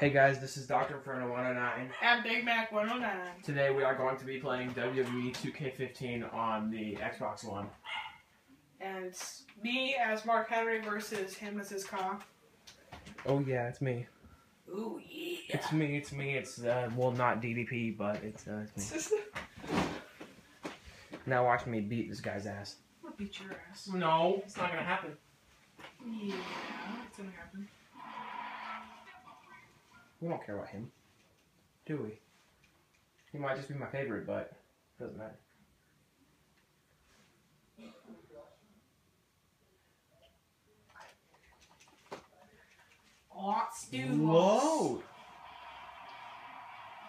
Hey guys, this is Dr. Inferno 109. And Big Mac 109. Today we are going to be playing WWE 2K15 on the Xbox One. And it's me as Mark Henry versus him as his cock. Oh yeah, it's me. Ooh, yeah. It's me, it's me, it's, uh, well not DDP, but it's, uh, it's me. Now watch me beat this guy's ass. I'll beat your ass. No, it's not gonna happen. Yeah, it's gonna happen. We don't care about him. Do we? He might just be my favorite, but it doesn't matter. Lots do. Whoa!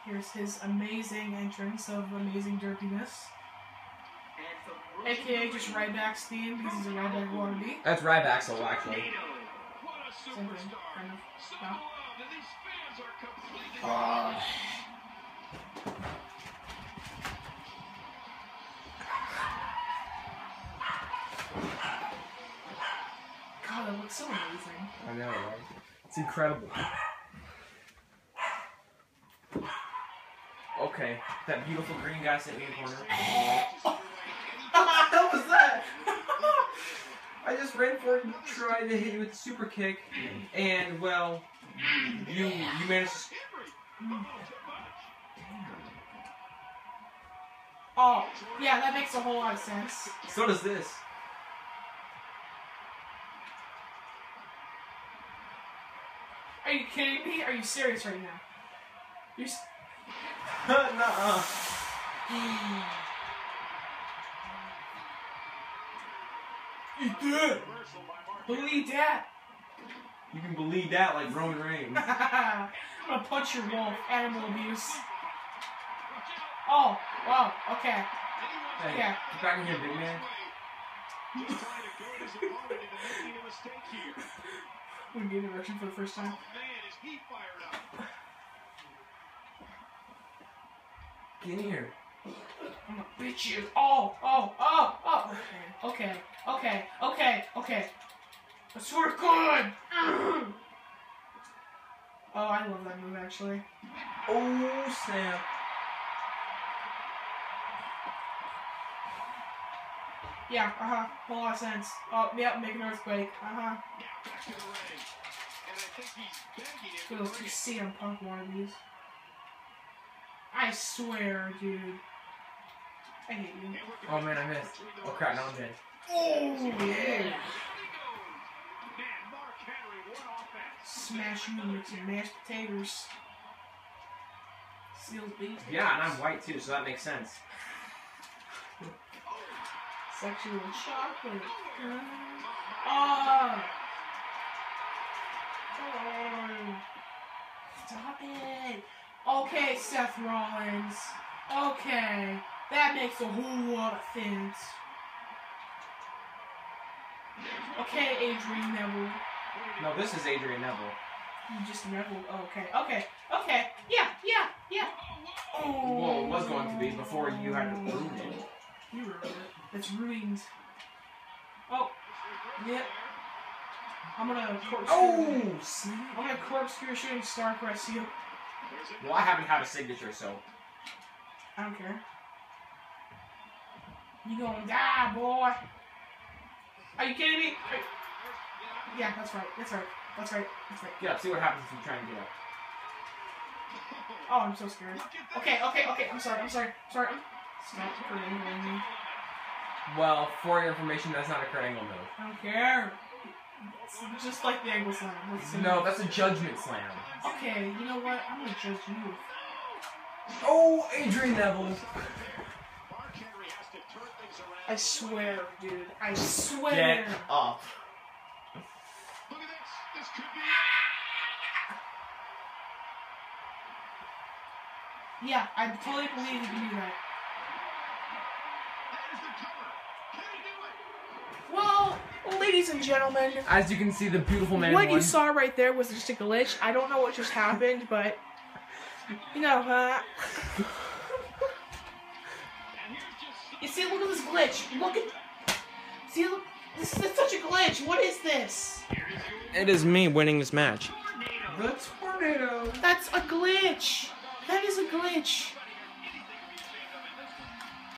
Here's his amazing entrance of amazing dirtiness. AKA just Ryback's theme because he's a Ryback wannabe. That's Rybaxel, actually. Same thing, kind of. No? Uh, God, that looks so amazing. I know, right? It's incredible. Okay, that beautiful green guy sitting in the corner. What was that? I just ran for it and tried to hit you with super kick, and well, you you managed. To... Oh, yeah, that makes a whole lot of sense. So does this. Are you kidding me? Are you serious right now? You're. S- Nuh-uh. You did. Believe that. You can believe that like Roman Reigns. I'm gonna punch your wolf. Animal abuse. Oh, wow, okay. Hey, Yeah. get back in here, big man. We get erection for the first time. Get in here. I'm gonna beat you. Oh, oh, oh, oh. Okay, okay, okay, okay. I swear to God. Oh, I love that move actually. Oh snap! Yeah, uh huh. Whole lot of sense. Oh, yep, make an earthquake. Uh huh. Look at those CM Punk wannabes. I swear, dude. I hate you. Oh man, I missed. Oh crap, now I'm dead. Oh, yeah. Smash you with some mashed potatoes. Seals beef. Yeah, and I'm white too, so that makes sense. Sexual chocolate. Ah! Oh. Stop it. Okay, Seth Rollins. Okay. That makes a whole lot of sense. Okay, Adrian Neville. No, this is Adrian Neville. You just Neville. Oh, okay. Okay. Okay. Yeah. Yeah. Yeah. Oh. Well, it was oh. going to be before you had to ruin it. You ruined it. It's ruined. Oh. Yep. I'm gonna corkscrew. Oh snap! I'm gonna corkscrew shooting star press you. Well, I haven't had a signature, so I don't care. You gonna die, boy. Are you kidding me? Yeah, that's right. That's right. That's right. That's right. get up. See what happens if you try and get up. Oh, I'm so scared. Okay, okay, okay. I'm sorry. I'm sorry. I'm sorry. Stop angling me. Well, for your information, that's not a Kurt Angle move. I don't care. It's just like the angle slam. Let's see. No, that's a Judgment Slam. Okay, you know what? I'm gonna judge you. Oh, Adrian Neville. I swear, dude. I swear. Get up. Yeah, I totally believe you can do that. Well, ladies and gentlemen, As you can see, the beautiful man what won. you saw right there was just a glitch. I don't know what just happened, but you know, huh? you see, look at this glitch. Look at, see, look, this is such a glitch. What is this? It is me winning this match. The tornado. That's a glitch. That is a glitch.